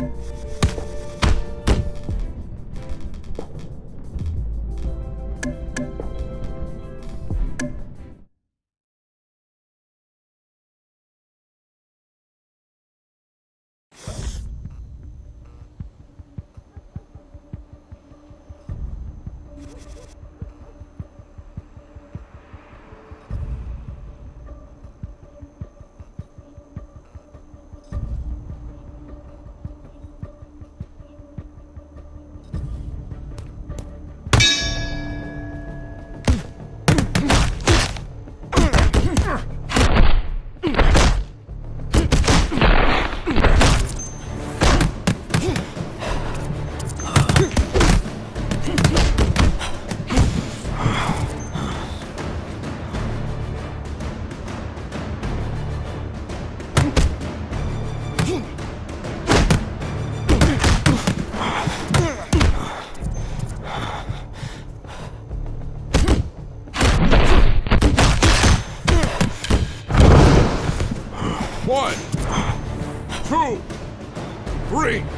you One, two, three.